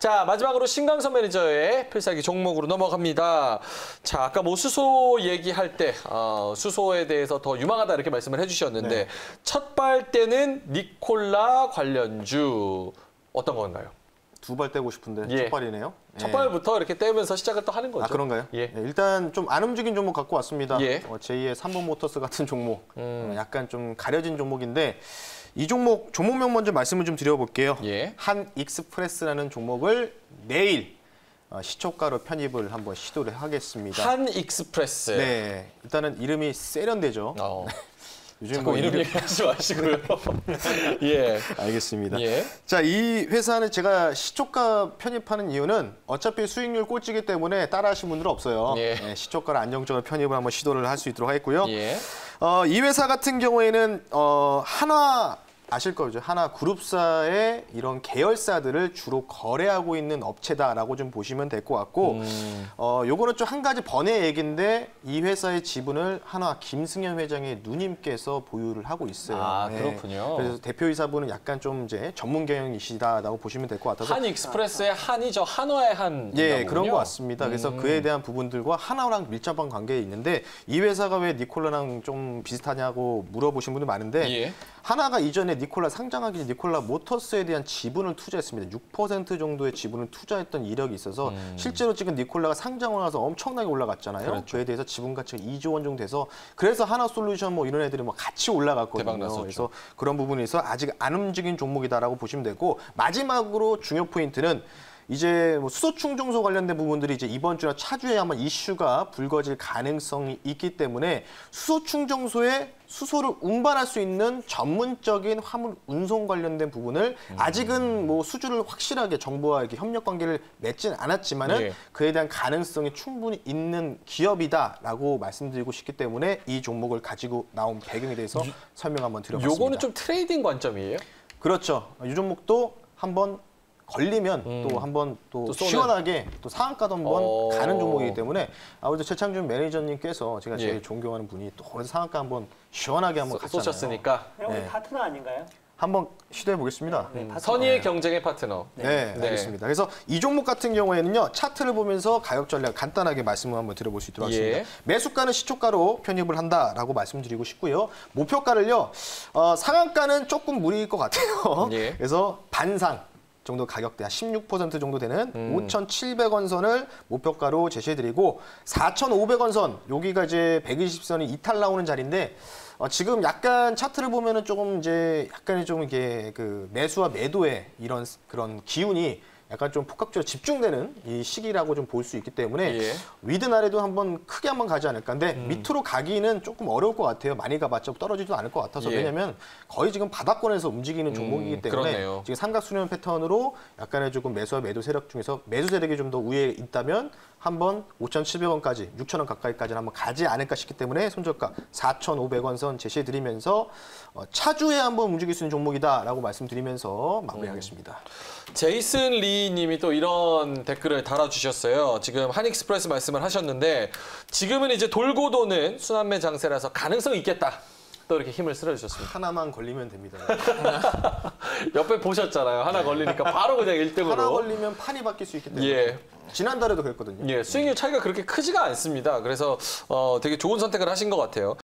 자, 마지막으로 신강선 매니저의 필살기 종목으로 넘어갑니다. 자, 아까 뭐 수소 얘기할 때, 어, 수소에 대해서 더 유망하다 이렇게 말씀을 해주셨는데, 네. 첫 발대는 니콜라 관련주 어떤 건가요? 두 발 떼고 싶은데 예. 첫 발이네요. 첫 예. 발부터 이렇게 떼면서 시작을 또 하는 거죠. 아 그런가요? 예. 네, 일단 좀 안 움직인 종목 갖고 왔습니다. 예. 어, 제2의 3번 모터스 같은 종목. 음. 어, 약간 좀 가려진 종목인데 이 종목 종목명 먼저 말씀을 좀 드려볼게요. 예. 한 익스프레스라는 종목을 내일 어, 시초가로 편입을 한번 시도를 하겠습니다. 한 익스프레스. 네, 일단은 이름이 세련되죠. 어, 요즘 뭐 이름 얘기하지 마시고요. 예. 알겠습니다. 예. 자, 이 회사는 제가 시초가 편입하는 이유는 어차피 수익률 꼴찌기 때문에 따라하신 분들은 없어요. 예. 네, 시초가를 안정적으로 편입을 한번 시도를 할 수 있도록 하겠고요. 예. 어, 이 회사 같은 경우에는 어, 하나 아실 거죠. 하나 그룹사의 이런 계열사들을 주로 거래하고 있는 업체다라고 좀 보시면 될 것 같고, 음. 어, 요거는 좀 한 가지 번외 얘기인데 이 회사의 지분을 하나 김승현 회장의 누님께서 보유를 하고 있어요. 네. 아, 그렇군요. 그래서 대표이사분은 약간 좀 이제 전문 경영이시다라고 보시면 될 것 같아서 한 익스프레스의 한이 저 한화의 한. 예, 그런 것 같습니다. 그래서 음. 그에 대한 부분들과 하나랑 밀접한 관계에 있는데 이 회사가 왜 니콜라랑 좀 비슷하냐고 물어보신 분들 많은데 예. 하나가 이전에 니콜라 상장하기 니콜라 모터스에 대한 지분을 투자했습니다. 6% 정도의 지분을 투자했던 이력이 있어서 실제로 지금 니콜라가 상장을 나서 엄청나게 올라갔잖아요. 음. 그렇죠. 그에 대해서 지분 가치가 2조 원 정도 돼서 그래서 하나 솔루션 뭐 이런 애들이 뭐 같이 올라갔거든요. 그래서 그런 부분에서 아직 안 움직인 종목이다라고 보시면 되고 마지막으로 중요 포인트는 이제 뭐 수소 충전소 관련된 부분들이 이제 이번 주나 차주에 아마 이슈가 불거질 가능성이 있기 때문에 수소 충전소에 수소를 운반할 수 있는 전문적인 화물 운송 관련된 부분을 음. 아직은 뭐 수주를 확실하게 정부와 이렇게 협력 관계를 맺진 않았지만은 예. 그에 대한 가능성이 충분히 있는 기업이다라고 말씀드리고 싶기 때문에 이 종목을 가지고 나온 배경에 대해서 설명 한번 드려봤습니다. 요거는 좀 trading 관점이에요? 그렇죠. 이 종목도 한번 걸리면 또 한번 또, 음. 또. 시원하게 또 상한가도 한번 어. 가는 종목이기 때문에 아무래도 최창준 매니저님께서 제가 제일 예. 존경하는 분이 또 그래서 상한가 한번 시원하게 한번 쏘-. 쏘셨으니까. 그럼 우리 네. 파트너 아닌가요? 한번 시도해 보겠습니다. 네, 파트너. 선의의 경쟁의 파트너. 네, 네. 알겠습니다. 그래서 이 종목 같은 경우에는요 차트를 보면서 가격 전략 간단하게 말씀을 한번 드려볼 수 있도록 예. 하겠습니다. 매수가는 시초가로 편입을 한다라고 말씀드리고 싶고요. 목표가를요 어, 상한가는 조금 무리일 것 같아요. 예. 그래서 반상 정도 가격대 한 16% 정도 되는 음. 5,700원 선을 목표가로 제시해드리고 4,500원 선 여기가 이제 120선이 이탈 나오는 자리인데 어, 지금 약간 차트를 보면은 조금 이제 약간의 좀 이게 그 매수와 매도의 이런 그런 기운이 약간 좀 폭발적으로 집중되는 이 시기라고 좀 볼 수 있기 때문에 예. 위든 아래도 한번 크게 한번 가지 않을까. 근데 음. 밑으로 가기는 조금 어려울 것 같아요. 많이 가봤자 떨어지지도 않을 것 같아서 예. 왜냐면 거의 지금 바닥권에서 움직이는 종목이기 음, 때문에 그렇네요. 지금 삼각수렴 패턴으로 약간의 조금 매수와 매도 세력 중에서 매수 세력이 좀더 위에 있다면 한번 5,700원까지 6,000원 가까이까지 한번 가지 않을까 싶기 때문에 손절가 4,500원 선 제시해드리면서 어, 차주에 한번 움직일 수 있는 종목이다라고 말씀드리면서 마무리하겠습니다. 제이슨 리 님이 또 이런 댓글을 달아주셨어요. 지금 한익스프레스 말씀을 하셨는데 지금은 이제 돌고 도는 순환매 장세라서 가능성이 있겠다. 또 이렇게 힘을 실어주셨습니다. 하나만 걸리면 됩니다. 옆에 보셨잖아요. 하나 걸리니까 바로 그냥 1등으로. 하나 걸리면 판이 바뀔 수 있기 때문에 예. 지난달에도 그랬거든요. 예, 수익률 차이가 그렇게 크지가 않습니다. 그래서 어, 되게 좋은 선택을 하신 것 같아요.